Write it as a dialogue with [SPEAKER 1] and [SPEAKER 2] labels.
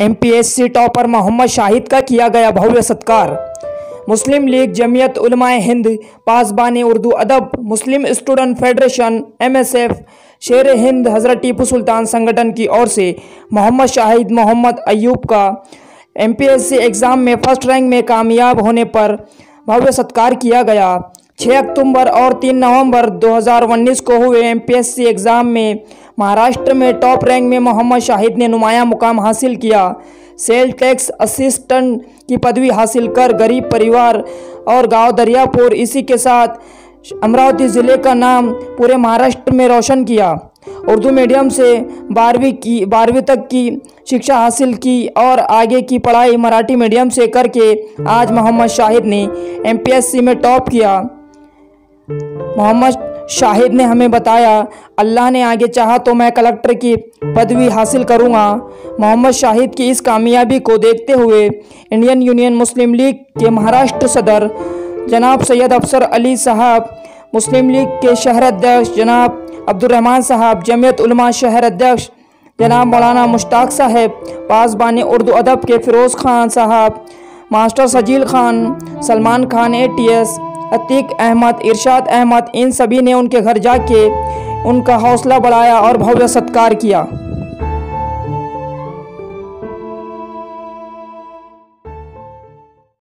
[SPEAKER 1] MPSC topper Mohammad Shahid का किया गया भव्य सत्कार। मुस्लिम लीग जमीयत उलमाए हिंद, पासबान उर्दू अदब, मुस्लिम स्टूडेंट फेडरेशन एमएसएफ शेर हिंद हज़रत टीपू सुल्तान संगठन की ओर से मोहम्मद शाहिद मोहम्मद अयूब का एमपीएससी एग्ज़ाम में फ़र्स्ट रैंक में कामयाब होने पर भव्य सत्कार किया गया। 6 अक्टूबर और 3 नवंबर 2019 को हुए एमपीएससी एग्ज़ाम में महाराष्ट्र में टॉप रैंक में मोहम्मद शाहिद ने नुमाया मुकाम हासिल किया। सेल टैक्स असिस्टेंट की पदवी हासिल कर गरीब परिवार और गाँव दरियापुर, इसी के साथ अमरावती ज़िले का नाम पूरे महाराष्ट्र में रोशन किया। उर्दू मीडियम से बारहवीं की, बारहवीं तक की शिक्षा हासिल की और आगे की पढ़ाई मराठी मीडियम से करके आज मोहम्मद शाहिद ने एमपीएससी में टॉप किया। मोहम्मद शाहिद ने हमें बताया, अल्लाह ने आगे चाहा तो मैं कलेक्टर की पदवी हासिल करूँगा। मोहम्मद शाहिद की इस कामयाबी को देखते हुए इंडियन यूनियन मुस्लिम लीग के महाराष्ट्र सदर जनाब सैयद अफसर अली साहब, मुस्लिम लीग के शहर अध्यक्ष जनाब अब्दुलरहमान साहब, जमीयत उलमा शहर अध्यक्ष जनाब मौलाना मुश्ताक साहब पासबान उर्दू अदब के फ़िरोज़ खान साहब, master Sajeel Khan, Salman Khan A T S Atiq Ahmed, Irshad Ahmed, इन सभी ने उनके घर जाके उनका हौसला बढ़ाया और भव्य सत्कार किया।